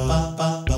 العوافي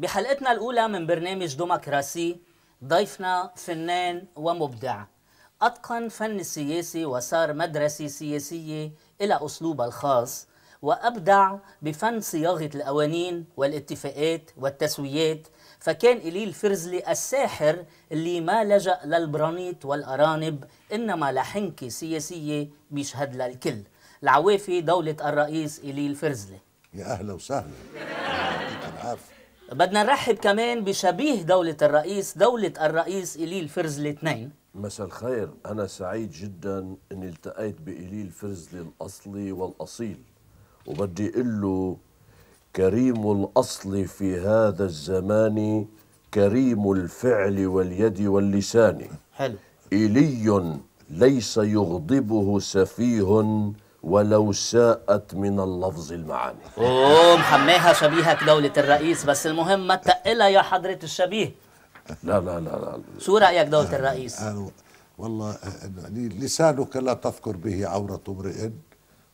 بحلقتنا الأولى من برنامج ديمقراسي ضيفنا فنان ومبدع أتقن فن السياسي وصار مدرسة سياسية إلى أسلوبها الخاص وأبدع بفن صياغة القوانين والاتفاقات والتسويات فكان إلي الفرزلي الساحر اللي ما لجأ للبرانيط والأرانب إنما لحنكة سياسية بيشهد لها الكل العوافي دولة الرئيس إلي الفرزلي. يا أهلا وسهلا. بدنا نرحب كمان بشبيه دولة الرئيس دولة الرئيس إلي الفرزلي اثنين مساء الخير. أنا سعيد جدا أني التقيت بإليل فرزلي الأصلي والأصيل. وبدي أقول له كريم الأصل في هذا الزمان كريم الفعل واليد واللسان. حلو. إيلي ليس يغضبه سفيه ولو ساءت من اللفظ المعاني. اوه محماها شبيهك دولة الرئيس بس المهم ما تقلها يا حضرة الشبيه. لا لا لا لا. شو رأيك دولة الرئيس؟ أنا والله يعني لسانك لا تذكر به عورة امرئ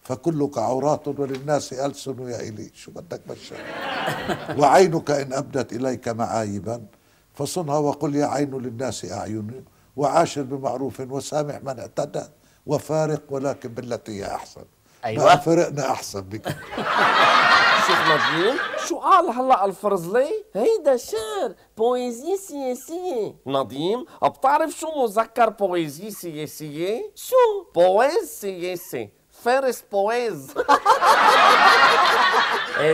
فكلك عورات وللناس ألسن يا إلي شو بدك بشر؟ وعينك إن أبدت إليك معايبا فصنها وقل يا عين للناس أعين وعاشر بمعروف وسامح من اعتدى. وفارق ولكن بالتي هي أحسن أيوة. ما فرقنا أحسن بك شيخ نظيم شو قال هلا الفرزلي؟ هيدا شعر poésie سياسية نظيم بتعرف شو مذكر poésie سياسية؟ شو؟ بويز سياسي فارس بويز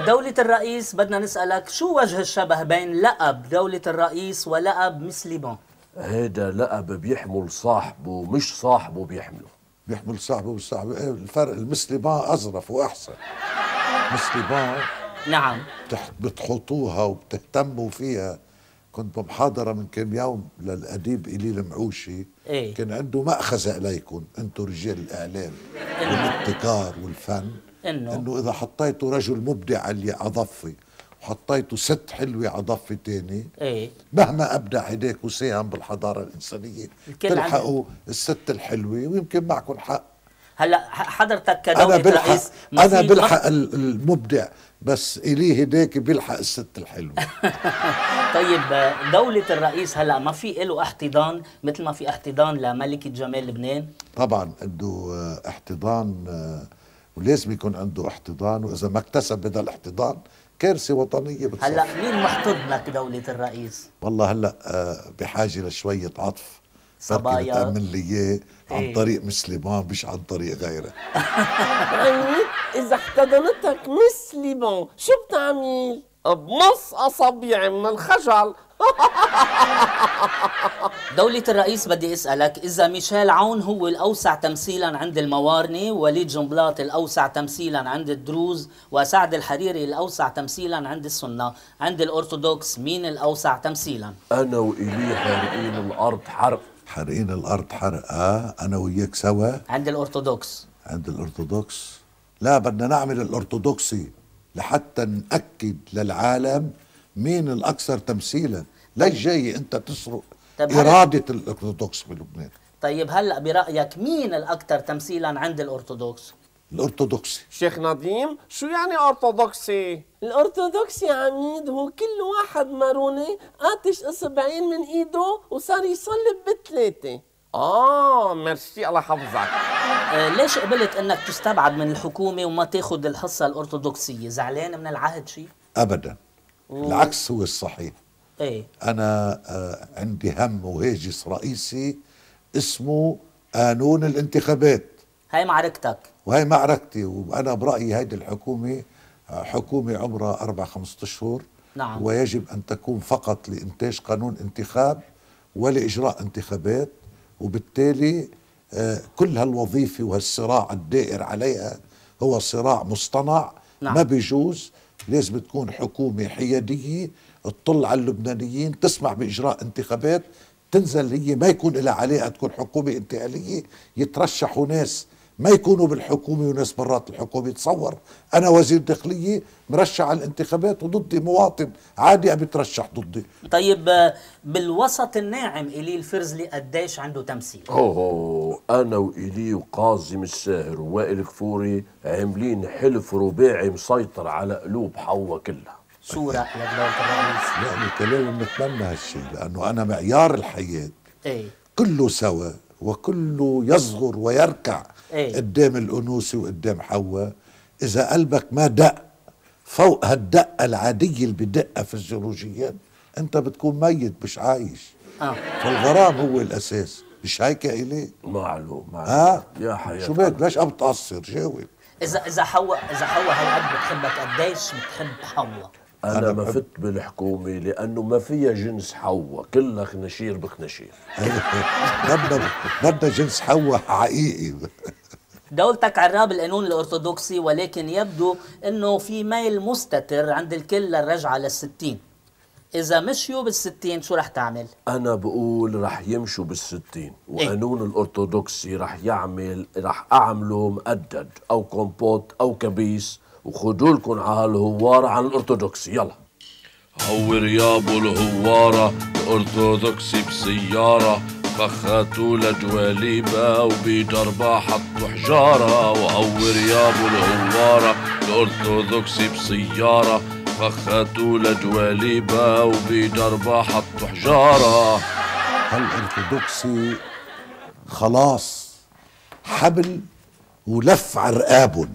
دولة الرئيس بدنا نسألك شو وجه الشبه بين لقب دولة الرئيس ولقب مسلمون؟ هيدا لقب بيحمل صاحبه مش صاحبه بيحمله بيحمل صاحبه والصاحب الفرق المسلمان أظرف وأحسن. مسلمان نعم. بتح- بتحطوها وبتهتموا فيها. كنت بمحاضرة من كم يوم للأديب إليل معوشي إيه. كان عنده مأخذة إليكم أنتم رجال الإعلام والابتكار والفن. إنه؟ إنه إذا حطيتوا رجل مبدع على ضفة وحطيتوا ست حلوة على ضفة تاني. إيه. مهما أبدع هداك وساهم بالحضارة الإنسانية. تلحقوا الست الحلوة ويمكن معكم حق. هلأ حضرتك أنا كدولة بلحق رئيس أنا بلحق ال- المبدع بس إليه هداك بيلحق الست الحلوة. طيب دولة الرئيس هلأ ما في له احتضان مثل ما في احتضان لملكة جمال لبنان؟ طبعا عنده آه، احتضان ولازم يكون عنده احتضان وإذا ما اكتسب هذا الاحتضان كارثة وطنية بتصير هلا مين محتضن لك دولة الرئيس؟ والله هلا آه، بحاجة لشوية عطف صبايا. بتأمن لي إياه عن إيه. طريق مسلمان مش عن طريق غيره يعني إذا احتضنتك مسلمة شو بتعمل؟ بمص أصابيعي من الخجل دولة الرئيس بدي أسألك إذا ميشيل عون هو الأوسع تمثيلا عند الموارنة وليد جنبلاط الأوسع تمثيلا عند الدروز وسعد الحريري الأوسع تمثيلا عند السنة عند الأرثوذكس مين الأوسع تمثيلا؟ أنا وإليه حارقين الأرض حرق. حارقين الأرض حرق آه أنا وياك سوا. عند الأرثوذكس. عند الأرثوذكس. لا بدنا نعمل الأرثوذكسي لحتى نأكد للعالم مين الأكثر تمثيلا. ليش جاي انت تسرق هلا- إرادة الأرثوذكس بلبنان. طيب هلا برأيك مين الأكثر تمثيلا عند الأرثوذكس؟ الأرثوذكسي شيخ نديم شو يعني أرثوذكسي؟ الأرثوذكسي عميد هو كل واحد ماروني قاتش إصبعين من إيده وصار يصلي بثلاثة. آه ميرسي الله يحفظك. آه ليش قبلت إنك تستبعد من الحكومة وما تاخذ الحصة الأرثوذكسية؟ زعلان من العهد شيء أبدا. العكس هو الصحيح. إيه. أنا آه، عندي هم وهاجس رئيسي اسمه قانون الانتخابات. هاي معركتك. وهي معركتي وأنا برأيي هيدي الحكومة آه، حكومة عمرها أربع خمسة أشهر. نعم. ويجب أن تكون فقط لإنتاج قانون انتخاب ولإجراء انتخابات. وبالتالي آه، كل هالوظيفة وهالصراع الدائر عليها هو صراع مصطنع. نعم. ما بيجوز لازم تكون حكومة حيادية تطل على اللبنانيين تسمع بإجراء انتخابات تنزل هي ما يكون لها علاقة تكون حكومة انتقالية يترشحوا ناس ما يكونوا بالحكومة وناس برات الحكومة تصور. أنا وزير داخلية مرشح على الانتخابات وضدي مواطن عادي عم يترشح ضدي. طيب بالوسط الناعم إلي الفرزلي قديش عنده تمثيل؟ اوه أنا وإيلي وقاظم الساهر ووائل كفوري عاملين حلف رباعي مسيطر على قلوب حوا كلها. شو رأيك دولة الرئيس يعني كلام بنتمنى هالشيء لأنه أنا معيار الحياة. إيه. كله سوا وكله يصغر ويركع. إيه. قدام الأنوثة وقدام حواء. إذا قلبك ما دق فوق هالدقة العادية اللي بدقها فيزيولوجيا أنت بتكون ميت مش عايش. آه. فالغرام هو الأساس. مش هيك يا إلي؟ معلوم معلوم. ها يا حياة شو بك ليش عم تقصر جاوب إذا إذا حواء إذا حواء هالقد بتحبك قديش بتحب حواء؟ أنا أنا ما بحب- فت بالحكومة لأنه ما فيها جنس حوا كلها خناشير بخناشير بدنا بدنا جنس حواء حقيقي. دولتك عراب القانون الأرثوذكسي ولكن يبدو إنه في ميل مستتر عند الكل للرجعة للستين. إذا مشيوا بالستين شو رح تعمل؟ أنا بقول رح يمشوا بالستين وقانون الأرثوذكسي رح يعمل رح أعمله مقدد أو كومبوت أو كبيس. وخدوا لكم على هالهوار عن الارثوذكسي يلا. هو ريابو الهوارة الأرثوذكسي بسيارة فخاتوا لجواليبة وبدربها حطوا حجارة. وهو ريابو الهوارة الأرثوذكسي بسيارة فخاتوا لجواليبة وبدربها حطوا حجارة. هالارثوذكسي خلاص حبل ولف عرقابن.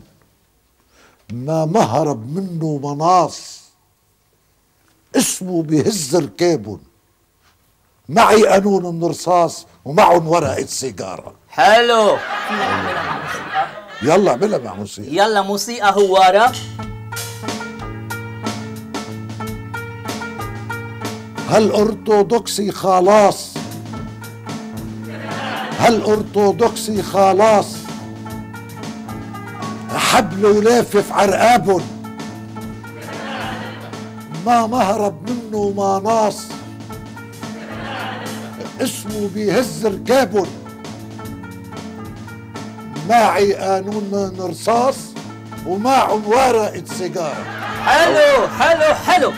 ما مهرب منه مناص. اسمه بهز ركابن معي قانون من رصاص ومعهم ورقة سيجارة حلو. يلا اعملها مع موسيقى. يلا موسيقى هوارة. هالأرثوذكسي خلاص؟ هالأرثوذكسي خلاص؟ حبل ولافف عرقابن ما مهرب منه ما ناص. اسمه بيهز ركابن معي قانون من رصاص ومعهم ورقة سيجارة. حلو حلو حلو.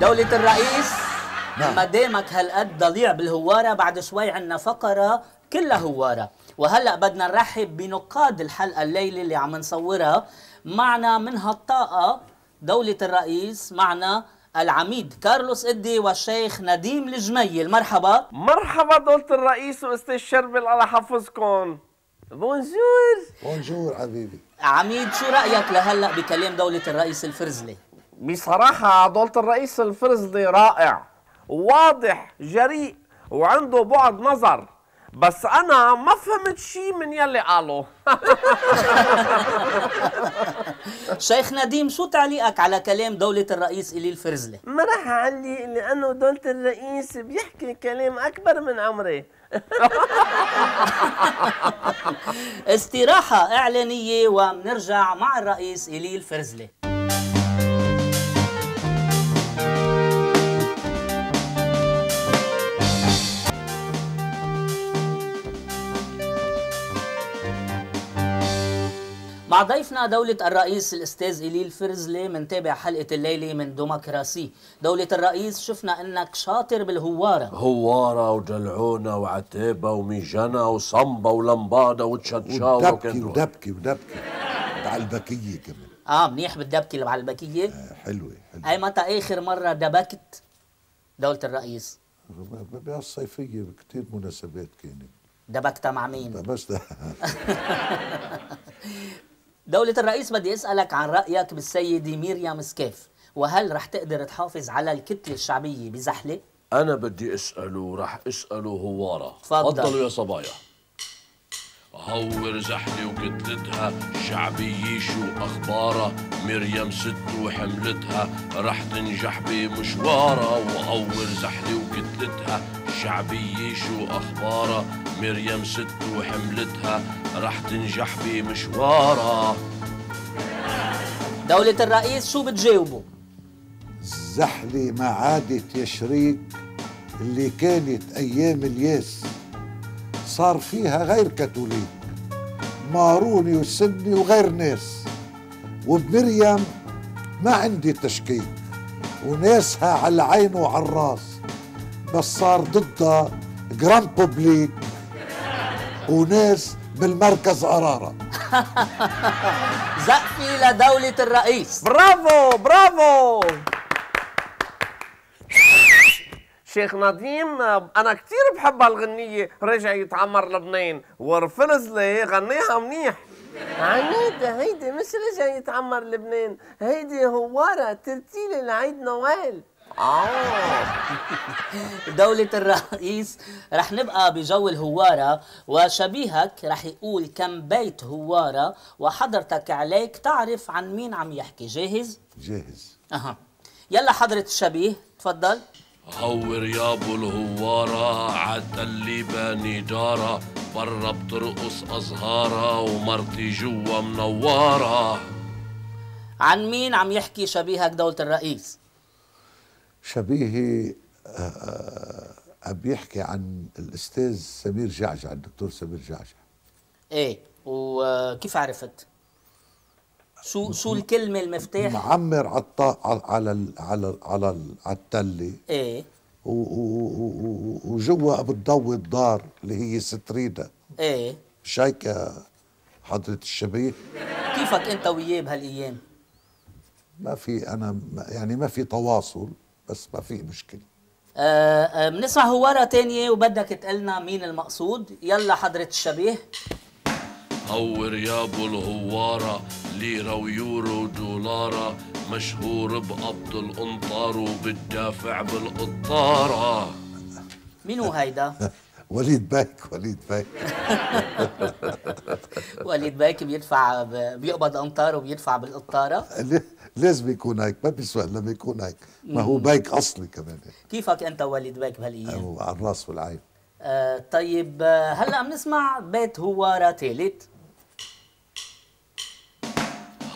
دولة الرئيس نعم. ما دامك هالقد ضليع بالهوارة بعد شوي عنا فقرة كلها هوارة. وهلأ بدنا نرحب بنقاد الحلقة الليلة اللي عم نصورها. معنا من هالطاقة دولة الرئيس معنا العميد كارلوس إدي والشيخ نديم الجميل. مرحبا. مرحبا دولة الرئيس وأستاذ شربل الله يحفظكم. بونجور بونجور حبيبي. عميد شو رأيك لهلأ بكلام دولة الرئيس الفرزلي؟ بصراحة دولة الرئيس الفرزلي رائع واضح جريء وعنده بعد نظر. بس أنا ما فهمت شي من يلي قاله شيخ نديم شو تعليقك على كلام دولة الرئيس إلي الفرزلي ما راح أعلي لأنه دولة الرئيس بيحكي كلام أكبر من عمري. استراحة إعلانية ومنرجع مع الرئيس إلي الفرزلي مع ضيفنا دولة الرئيس الأستاذ إليل فرزلي منتابع حلقة الليلة من ديمقراسي دولة الرئيس شفنا أنك شاطر بالهوارة. هوارة ودلعونة وعتابة وميجنة وصمبة ولمبادة وتشتشا ودبكي ودبكي ودبكي. على البكية كمان. آه منيح بالدبكة اللي على البكية؟ آه، حلوة حلوة. أي متى آخر مرة دبكت دولة الرئيس؟ بالصيفية كثير مناسبات كانت. دبكتها مع مين؟ بس دولة الرئيس بدي أسألك عن رأيك بالسيدة ميريام سكاف وهل رح تقدر تحافظ على الكتلة الشعبية بزحلة؟ أنا بدي أسأله رح أسأله هوارة تفضل. تفضلوا يا صبايا هور زحلي وكتلتها شعبية شو أخبارها مريم ست وحملتها رح تنجح بمشوارها وهور زحلي وكتلتها شعبية شو أخبارها مريم ست وحملتها رح تنجح بمشوارها دولة الرئيس شو بتجاوبه؟ زحلة ما عادت يا شريك اللي كانت أيام الياس. صار فيها غير كاثوليك ماروني وسني وغير ناس. وبمريم ما عندي تشكيك وناسها على العين وعلى الراس. بس صار ضدها grand public وناس بالمركز قرارة زقفي لدولة الرئيس. برافو برافو. شيخ نديم أنا كثير بحب هالغنية رجع يتعمر لبنان. ورفلزلي غنيها منيح. عنيدة هيدي مش رجع يتعمر لبنان. هيدي هوارة ترتيلة لعيد نوال. دولة الرئيس رح نبقى بجو الهوارة وشبيهك رح يقول كم بيت هوارة وحضرتك عليك تعرف عن مين عم يحكي. جاهز؟ جاهز. أها. يلا حضرة الشبيه تفضل. هور يابو الهوارة عالتلي باني دارة برا بترقص أزهارة ومرتي جوا منورة. عن مين عم يحكي شبيهك دولة الرئيس؟ شبيهي آه، آه، عم بيحكي عن الأستاذ سمير جعجع الدكتور سمير جعجع. إيه وكيف عرفت؟ شو شو الكلمة المفتاح؟ معمر عطا على ال على ال على ال على التلة. إيه. وجوا بتضوي الدار اللي هي ستريدا. إيه. يا حضرة الشبيه. كيفك أنت وياه بهالأيام؟ ما في أنا يعني ما في تواصل. بس ما في مشكلة. آه آه بنسمع هوارة تانية وبدك تقلنا مين المقصود. يلا حضرة الشبيه. هور يابو الهوارة ليرة ويورو ودولارة مشهور بقبض القنطار وبتدافع بالقطارة. مين هو هيدا؟ وليد بيك وليد بيك. وليد بايك بيدفع بيقبض امطار وبيدفع بالقطارة؟ ليه- لازم يكون هيك ما بيسوى لما يكون هيك. ما هو بيك أصلي كمان. كيفك أنت وليد بايك بهالأيام؟ هو على الرأس والعين. آه طيب آه، هلأ بنسمع بيت هوارة ثالث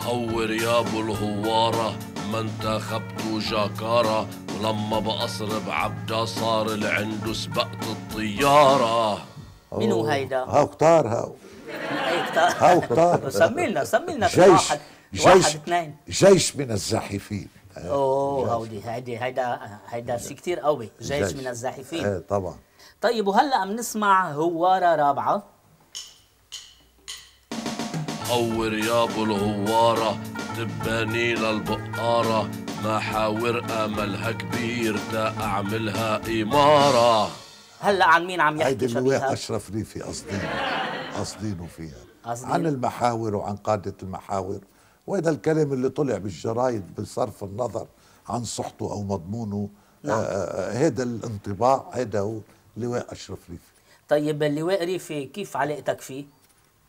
هور يابو الهوارة ما انتخبتو جاكارة. ولما بقصر بعبدا صار اللي عنده سبقت الطيارة. مين هو هيدا؟ هاو كتار هاو. كتار هاو كتار سمي لنا سمي لنا في جيش جيش واحد اثنين. جيش من الزاحفين. أوه هودي هيدي هيدا هيدا شيء كثير قوي. جيش من الزاحفين. إيه طبعا. طيب وهلأ بنسمع هوارة رابعة. هور يابو الهوارة دباني للبقارة. محاور أملها كبير تا أعملها إمارة. هلأ عن مين عم هيدي يحكي اللواء شبيهك؟ اشرف ريفي قصدينه. قصدينه فيها. قصدين. عن المحاور وعن قادة المحاور. وهذا الكلام اللي طلع بالجرايد بصرف النظر عن صحته أو مضمونه نعم. آه، آه، هذا الانطباع هذا هو لواء أشرف ريفي طيب اللواء ريفي كيف علاقتك فيه؟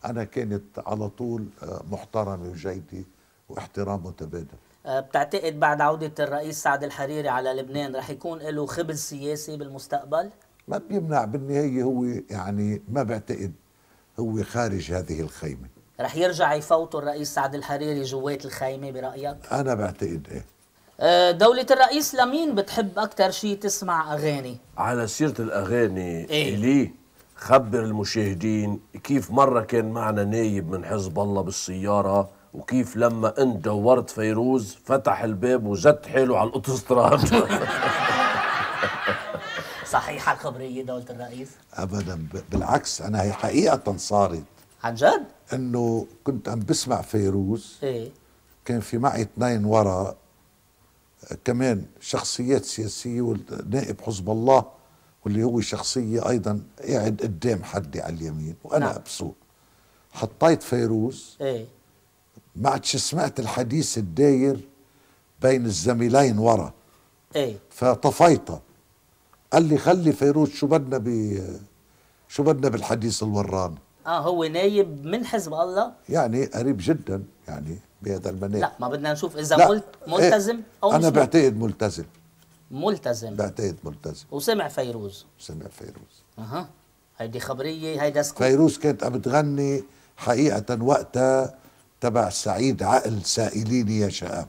أنا كانت على طول آه، محترمة وجيدة واحترام متبادل آه، بتعتقد بعد عودة الرئيس سعد الحريري على لبنان رح يكون له خبز سياسي بالمستقبل؟ ما بيمنع بالنهاية هو يعني ما بعتقد هو خارج هذه الخيمة رح يرجع يفوتوا الرئيس سعد الحريري جوات الخيمة برأيك؟ أنا بعتقد إيه آه، دولة الرئيس لمين بتحب أكتر شيء تسمع أغاني؟ على سيرة الأغاني إيه؟ إلي خبر المشاهدين كيف مرة كان معنا نايب من حزب الله بالسيارة وكيف لما انت دورت فيروز فتح الباب وزت حاله على الأوتوستراد صحيحة الخبرية دولة الرئيس ابدا ب- بالعكس أنا هي حقيقة صارت عن جد؟ إنه كنت عم بسمع فيروز. إيه. كان في معي اثنين ورا كمان شخصيات سياسية والنائب حزب الله واللي هو شخصية أيضا قاعد قدام حدي على اليمين وأنا نعم. مبسوط حطيت فيروز. إيه. ما عادش سمعت الحديث الداير بين الزميلين ورا. إيه. فطفيتها قال لي خلي فيروز شو بدنا ب شو بدنا بالحديث الوراني. آه هو نايب من حزب الله. يعني قريب جدا يعني بهذا المناخ. لا ما بدنا نشوف إذا لا. ملت ملتزم أو إيه. أنا بعتقد ملتزم. ملتزم. بعتقد ملتزم. وسمع فيروز. سمع فيروز. أها. هيدي خبرية هيدا scoop. فيروز كانت عم تغني حقيقة وقتها تبع سعيد عقل سائليني يا شباب.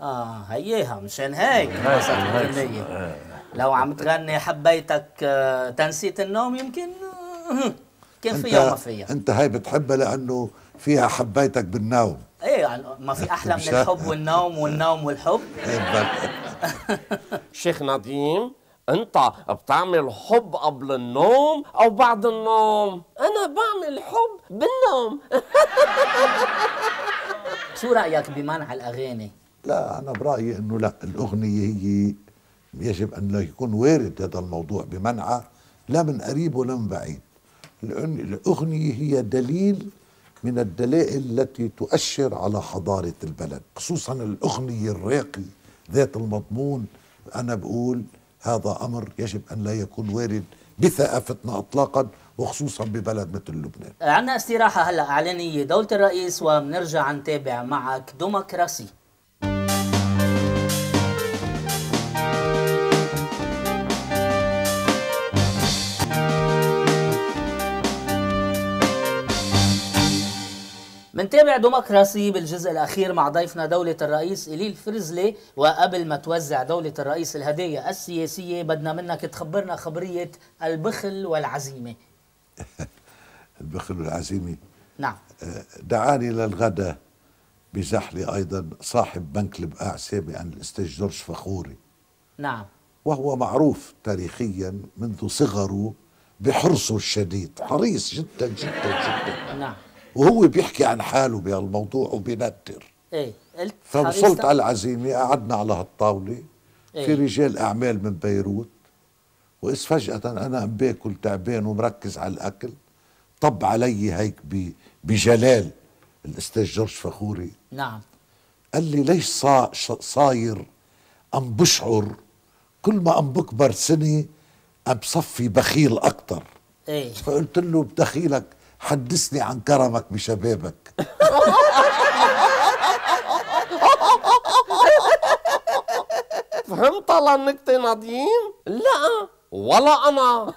آه هيها مشان هيك. الكلية لو عم تغني حبيتك آه، تنسيت النوم يمكن؟ آه، كان فيها وما فيها أنت هاي بتحبها لأنه فيها حبيتك بالنوم. إيه يعني ما في أحلى من الحب والنوم والنوم والحب. إيه شيخ نديم أنت بتعمل حب قبل النوم أو بعد النوم؟ أنا بعمل حب بالنوم. شو رأيك بمنع الأغاني؟ لا أنا برأيي إنه لا الأغنية هي يجب أن لا يكون وارد هذا الموضوع بمنعها لا من قريب ولا من بعيد. لأن الأغنية هي دليل من الدلائل التي تؤشر على حضارة البلد خصوصا الأغنية الراقي ذات المضمون. أنا بقول هذا أمر يجب أن لا يكون وارد بثقافتنا اطلاقا وخصوصا ببلد مثل لبنان. عنا استراحة هلأ إعلانية دولة الرئيس وبنرجع نتابع معك ديمقراسي منتابع ديمقراسي بالجزء الأخير مع ضيفنا دولة الرئيس إليل فرزلي وقبل ما توزع دولة الرئيس الهدية السياسية بدنا منك تخبرنا خبرية البخل والعزيمة. البخل والعزيمة. نعم. دعاني للغداء بزحلي أيضا صاحب بنك البقاع سامي عن الأستاذ جورج فخوري. نعم. وهو معروف تاريخيا منذ صغره بحرصه الشديد. حريص جدا جدا جدا. نعم. وهو بيحكي عن حاله بهالموضوع وبينتر. إيه قلت فوصلت؟ على العزيمة قعدنا على هالطاولة. في إيه. رجال أعمال من بيروت. وإذ فجأة أنا عم باكل تعبان ومركز على الأكل. طب علي هيك بجلال. الأستاذ جورج فخوري. نعم. قال لي ليش صا صاير أم بشعر كل ما أم بكبر سنة أم بصفي بخيل أكتر. إيه. فقلت له بدخيلك حدثني عن كرمك بشبابك. فهمت على النكتة نديم؟ لا ولا أنا.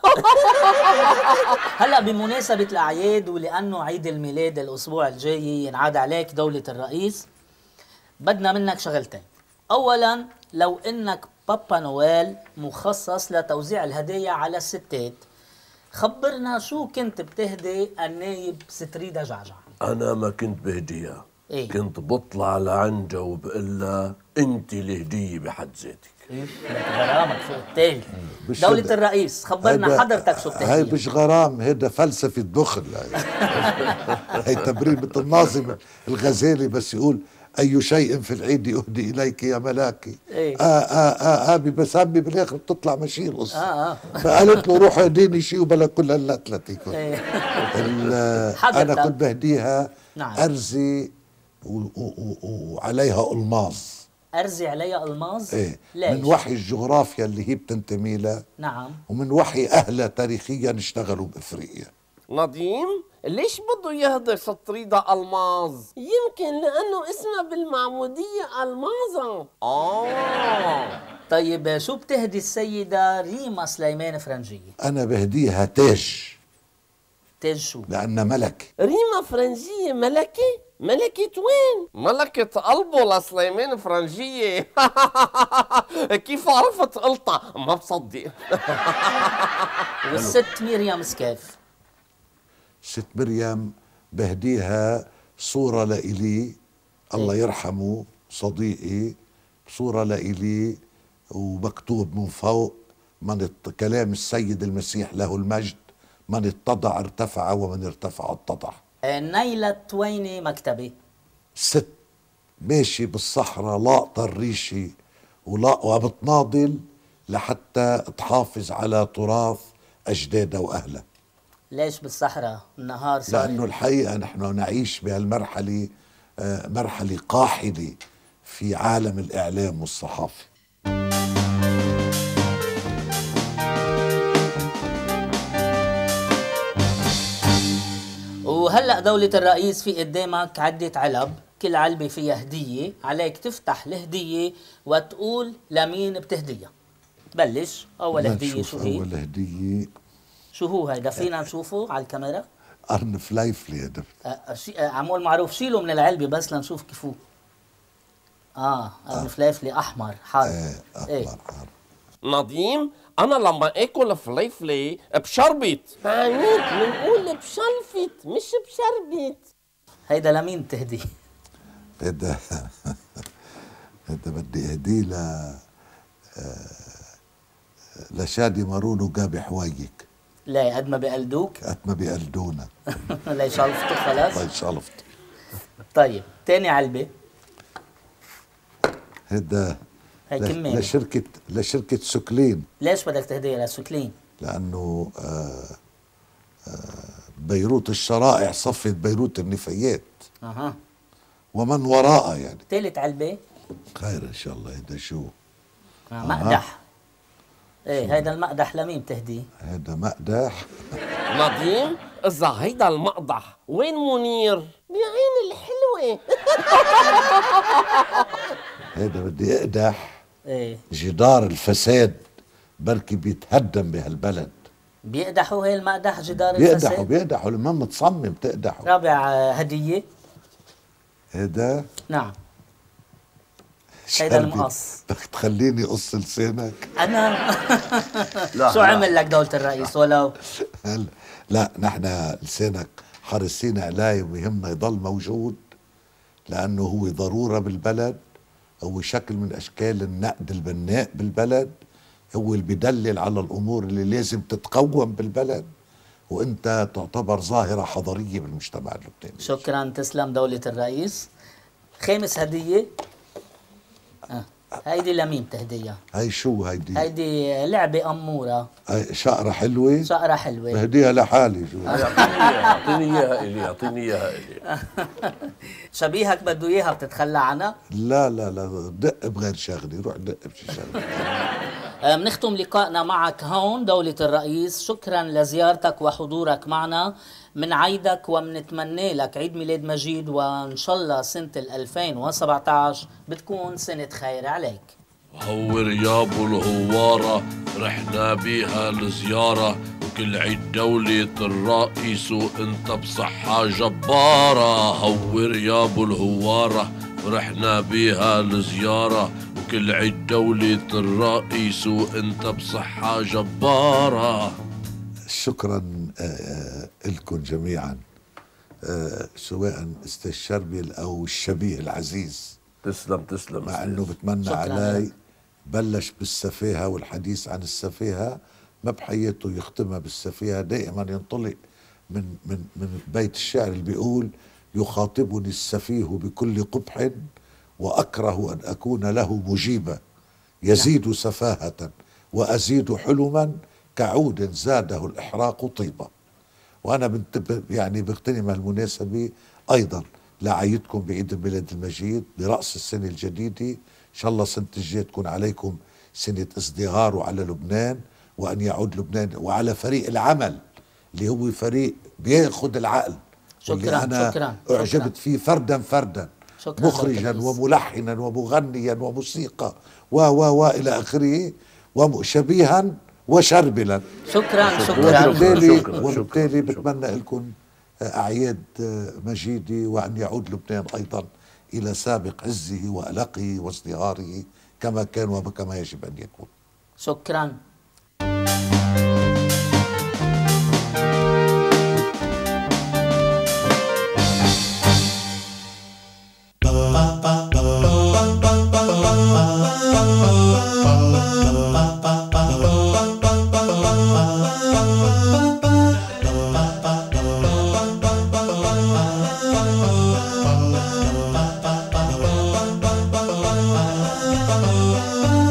هلأ بمناسبة الأعياد ولأنه عيد الميلاد الأسبوع الجاي ينعاد عليك دولة الرئيس بدنا منك شغلتين. أولا لو إنك بابا نويل مخصص لتوزيع الهدايا على الستات خبرنا شو كنت بتهدي النايب ستريدا جعجع. أنا ما كنت بهديها. إيه؟ كنت بطلع لعندها وبقول لها أنت الهديه بحد ذاتك. لك غرامك فوق التالي مش دولة الرئيس خبرنا حضرتك شو هاي بتهدي مش غرام هيدا فلسفة بخل. هاي. هاي تبرير مثل الناظم الغزالي بس يقول أي شيء في العيد أهدي إليك يا ملاكي. إيه. آه آه آه آه بسمي بالآخر بتطلع مشيلص آه، آه. فقالت له روح اهديني شيء وبلا كل هاللتلتي كل. إيه. أنا كنت بهديها نعم. أرزي وعليها ألماظ. أرزي عليها ألماظ؟ إيه. ليش؟ من وحي الجغرافيا اللي هي بتنتمي لها نعم. ومن وحي أهلها تاريخيا اشتغلوا بأفريقيا. نديم ليش بده يهدر سطريدة ألماظ؟ يمكن لأنه اسمها بالمعمودية ألماظة. آه. طيب شو بتهدي السيدة ريما سليمان فرنجية؟ أنا بهديها تاج تاج شو؟ لأنها ملكة ريما فرنجية ملكة؟ ملكة وين؟ ملكة قلبه لسليمان فرنجية. كيف عرفت قلطة؟ ما بصدق. والست مريم سكاف ست مريم بهديها صورة لإلي الله يرحمه صديقي صورة لإلي ومكتوب من فوق من كلام السيد المسيح له المجد من اتضع ارتفع ومن ارتفع اتضع آه، نيلة تويني مكتبي. ست ماشي بالصحراء لاقطة الريشة ولا وبتناضل لحتى تحافظ على تراث أجدادها وأهلها ليش بالصحراء؟ النهار صار لأنه الحقيقة نحن نعيش بهالمرحلة آه، مرحلة قاحلة في عالم الإعلام والصحافة. وهلأ دولة الرئيس في قدامك عدة علب كل علبة فيها هدية عليك تفتح الهدية وتقول لمين بتهديها. بلش أول هدية شو هي؟ أول هدية. شو هو هيدا فينا نشوفه على الكاميرا. قرن فليفلي يا دكتور أه، أه، شي- أه، عمول معروف شيله من العلبة بس لنشوف كيف هو آه. قرن فليفلي أحمر حار. إيه إيه. أحمر حار. نظيم أنا لما أكل فليفلي بشربت. عنيد بنقول بشلفت مش بشربت. هيدا لمين تهدي هذا هذا بدي أهديه ل آه، لشادي مارون وجابي حوايك لا قد ما بقلدوك قد ما بيقلدونا. لا شلفته خلاص. الله يشلفت طيب تاني علبة. هذا هي كمية لشركة لشركة سكلين. ليش بدك تهديها لسكلين؟ لأنه آه، آه، بيروت الشرائع صفت بيروت النفايات. أها. ومن وراءها يعني. ثالث علبة. خير إن شاء الله هذا شو؟ آه. مقدح. إيه هيدا المقدح لمين بتهديه؟ هذا مقدح. نظيم إذا هيدا المقدح وين منير؟ بعين الحلوة. هذا بدي اقدح إيه. جدار الفساد بركي بيتهدم بهالبلد. بيقدحوا هي المقدح جدار بيقدحوا الفساد؟ بيقدحوا لما متصمم تقدحوا رابع آه، هدية. هذا نعم. هيدا. المقص. بدك تخليني قص لسانك. أنا لا شو لا. عمل لك دولة الرئيس؟ ولو هلا لا نحن لسانك حريصين عليه ويهمنا يضل موجود لأنه هو ضرورة بالبلد هو شكل من أشكال النقد البناء بالبلد هو اللي بيدلل على الأمور اللي لازم تتقوم بالبلد وأنت تعتبر ظاهرة حضارية بالمجتمع اللبناني. شكرا تسلم دولة الرئيس. خامس هدية. آه. هيدي لمين بتهديها؟ هاي شو هيدي؟ هيدي لعبة أمورة هاي شقره حلوة؟ شقرة حلوة. بهديها لحالي شو. يعطيني إياها إلي يعطيني إياها إلي. شبيهك بده إياها بتتخلى عنها؟ لا لا لا دق بغير شغله روح دق بشي شغله آه، بنختم لقائنا معك هون دولة الرئيس. شكرا لزيارتك وحضورك معنا. منعيدك ومنتمنى لك عيد ميلاد مجيد وإن شاء الله سنة ال 2017 بتكون سنة خير عليك. هور يا أبو الهوارة رحنا بيها لزيارة وكل عيد دولة الرئيس وانت بصحة جبارة. هور يا أبو الهوارة رحنا بيها لزيارة وكل عيد دولة الرئيس وانت بصحة جبارة. شكرا لكم جميعا آه، سواء أستاذ شربل أو الشبيه العزيز. تسلم تسلم مع إنه بتمنى علي لك. بلش بالسفاهه والحديث عن السفاهه ما بحياته يختمها بالسفاهه دائما ينطلق من من من بيت الشعر اللي بيقول يخاطبني السفيه بكل قبح وأكره أن أكون له مجيبا يزيد سفاهة وأزيد حلما كعود زاده الإحراق طيبا وأنا بنت يعني بغتنم هالمناسبه أيضا لاعيدكم بعيد الميلاد المجيد برأس السنة الجديدة إن شاء الله سنة الجاية تكون عليكم سنة ازدهار على لبنان وأن يعود لبنان وعلى فريق العمل اللي هو فريق بياخذ العقل واللي شكراً، أنا شكراً، شكراً. أعجبت فيه فردا فردا شكراً مخرجا يوسف. وملحنا ومغنيا وموسيقى و و و إلى آخره وشبيها وشربلا شكرا شكرا. وبالتالي شكراً، وبالتالي شكراً. بتمنى لكم أعياد مجيدة وأن يعود لبنان أيضا إلى سابق عزه وألقه وازدهاره كما كان وكما يجب أن يكون. شكرا. oh